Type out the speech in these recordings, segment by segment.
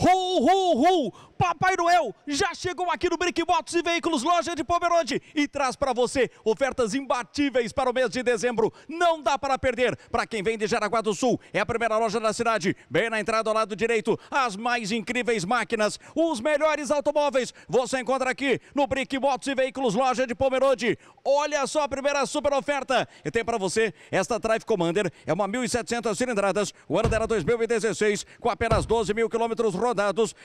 Ho, ho, ho! Papai Noel já chegou aqui no Brick Motos e Veículos, loja de Pomerode, e traz para você ofertas imbatíveis para o mês de dezembro. Não dá para perder. Para quem vem de Jaraguá do Sul, é a primeira loja da cidade. Bem na entrada ao lado direito, as mais incríveis máquinas, os melhores automóveis. Você encontra aqui no Brick Motos e Veículos, loja de Pomerode. Olha só a primeira super oferta. E tem para você esta Drive Commander, é uma 1.700 cilindradas, o ano dela 2016, com apenas 12 mil quilômetros rodados.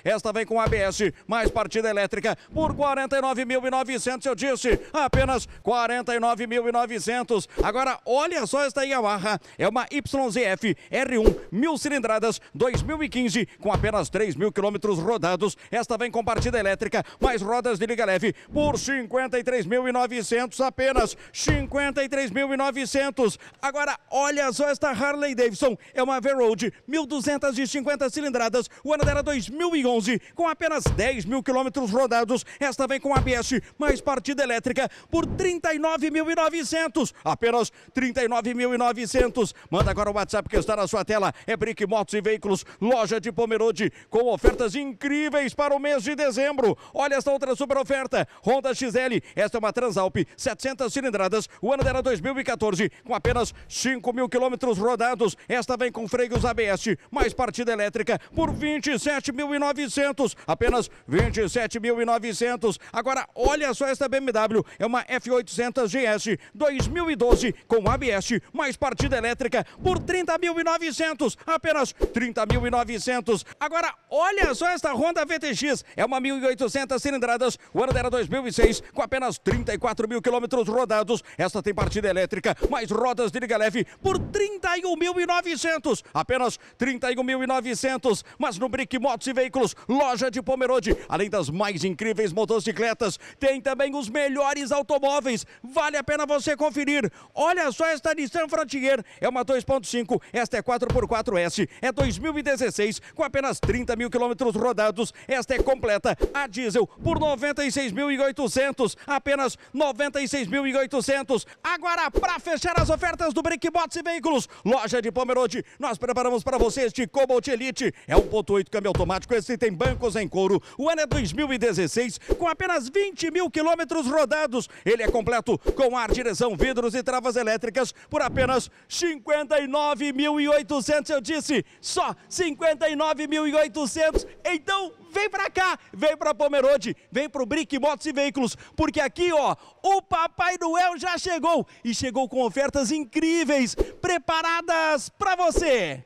Esta vem com ABS mais partida elétrica por 49.900, eu disse, apenas 49.900. Agora, olha só esta Yamaha, é uma YZF R1, mil cilindradas, 2015, com apenas 3 mil quilômetros rodados. Esta vem com partida elétrica, mais rodas de liga leve por 53.900 apenas, 53.900. Agora, olha só esta Harley Davidson, é uma V-Road, 1.250 cilindradas, o ano dela 2011, com apenas apenas 10 mil quilômetros rodados. Esta vem com ABS, mais partida elétrica por 39.900. Apenas 39.900. Manda agora o WhatsApp que está na sua tela. É Brick Motos e Veículos, loja de Pomerode, com ofertas incríveis para o mês de dezembro. Olha esta outra super oferta. Honda XL, esta é uma Transalp, 700 cilindradas. O ano dela 2014, com apenas 5 mil quilômetros rodados. Esta vem com freios ABS, mais partida elétrica por 27.900. Apenas apenas 27.900. Agora, olha só esta BMW, é uma F800 GS 2012 com ABS, mais partida elétrica por 30.900, apenas 30.900. Agora, olha só esta Honda VTX, é uma 1.800 cilindradas, o ano dela 2006, com apenas 34 mil quilômetros rodados. Esta tem partida elétrica, mais rodas de liga leve por 31.900, apenas 31.900. Mas no Brick Motos e Veículos, loja de Pomerode. Além das mais incríveis motocicletas, tem também os melhores automóveis. Vale a pena você conferir. Olha só esta Nissan Frontier. É uma 2.5, esta é 4x4S. É 2016, com apenas 30 mil quilômetros rodados. Esta é completa, a diesel, por 96.800. Apenas 96.800. Agora, para fechar as ofertas do Brickbots e Veículos, loja de Pomerode, nós preparamos para você este Cobalt Elite. É 1.8 câmbio automático, esse tem bancos em couro. O ano é 2016, com apenas 20 mil quilômetros rodados. Ele é completo com ar, direção, vidros e travas elétricas por apenas 59.800. Eu disse só 59.800. Então vem pra cá, vem pra Pomerode, vem pro Brick Motos e Veículos, porque aqui, ó, o Papai Noel já chegou e chegou com ofertas incríveis preparadas para você.